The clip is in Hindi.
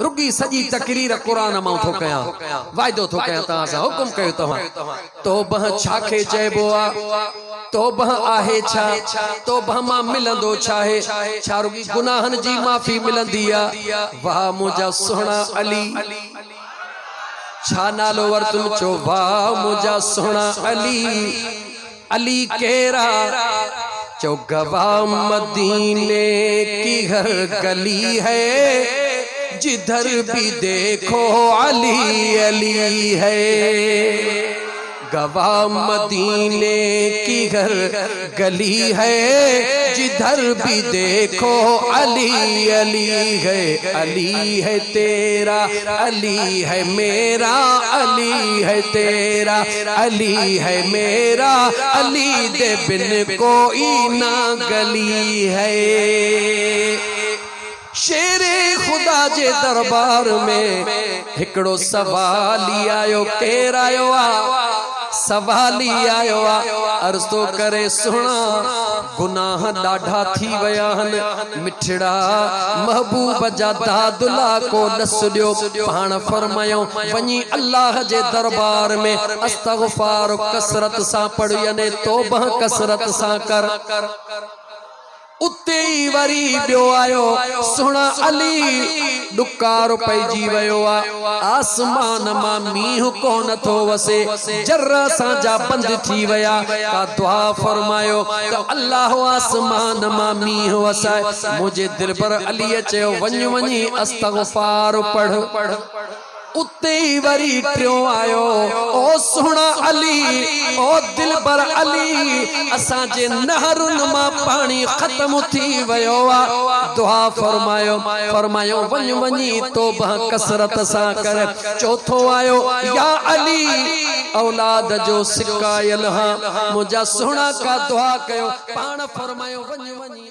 रुगी सॼी तकरीर क़ुर माँ थो कयां। वाइदो थो कयां तव्हां सां। हुकुम कयो तव्हां। तोबह छाखे चइबो आहे तोबह आहे छा? तोबह माँ मिलंदो छा आहे छा रुगी गुनाहनि जी माफ़ी मिलंदी आहे वाह मुंहिंजा सुहिणा अली। छा नालो वरतुम चो? वाह मुंहिंजा सुहिणा अली। अली। केरा। चो गवाह मदीने की हर गली है। जिधर भी देखो अली अली है गवाह मदीने की घर गली है जिधर भी देखो अली अली है अली है तेरा अली है मेरा अली है तेरा अली है मेरा अली दे बिन कोई ना गली है जे दरबार में हिकड़ो सवाली आयो, केर आयो आ? सवाली आयो आ, अर्ज़ तो करे सुना गुनाह ॾाढा थी विया आहिनि मिठड़ा महबूब जा दादुला को न सुॾियो पाण फरमायो, वञी अल्लाह जे दरबार में अस्तगफार, कसरत सां पढ़ याने तौबह कसरत सां कर। उते ई वरी ॿियो आयो। सुहिणा अली ॾुकार पइजी वियो आहे आसमान माँ मींहुं कोन थो वसे। जर सां जा बंद थी विया। का दुआ फरमायो त अल्लाह आसमान माँ मींहुं वसाए। मुंहिंजे दिलि पर अलीअ चयो, वञ वञी, अस्तगफार पढ़। उते ही वरी टियों आयो। ओ सुहिणा अली, ओ दिल पर अली, असांजे नहरुनि माँ पाणी ख़त्म थी वियो आहे दुआ फरमायो फरमायो, वञ वञी तोबा कसरत सां कर। चौथो आयो, या अली, औलाद जो सिकायल हा। मुंहिंजा सुहिणा का दुआ कयो, पाण फरमायो, वञ वञी।